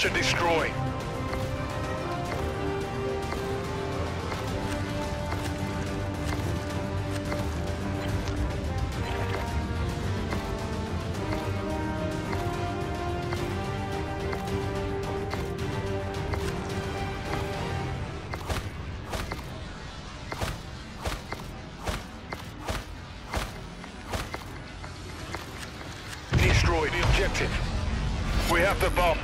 Search and destroy. Destroy the objective. We have the bomb.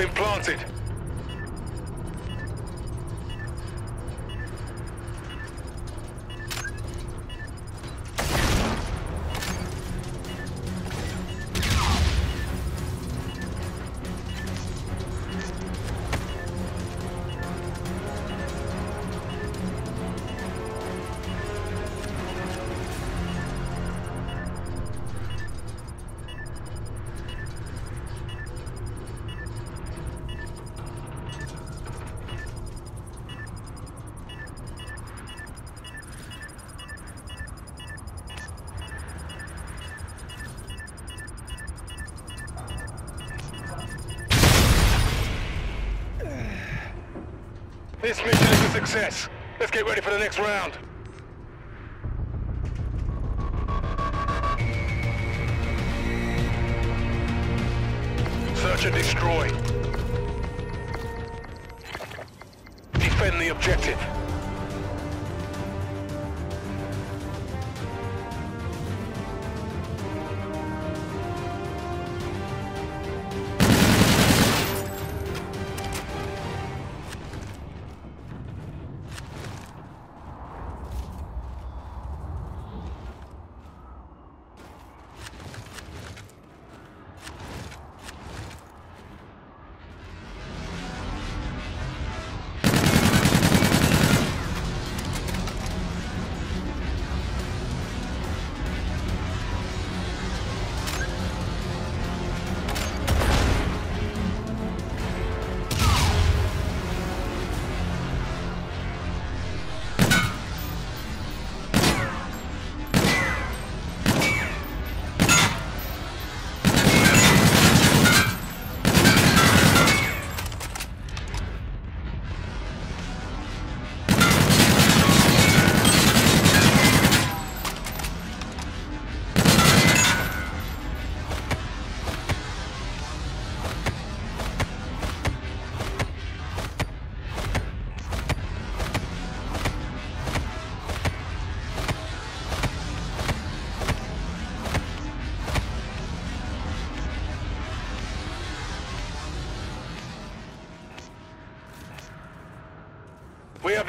Been planted. This mission is a success. Let's get ready for the next round. Search and destroy. Defend the objective.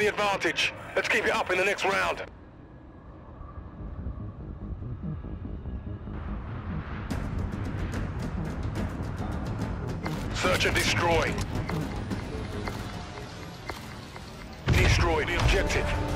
The advantage. Let's keep it up in the next round. Search and destroy. Destroy the objective.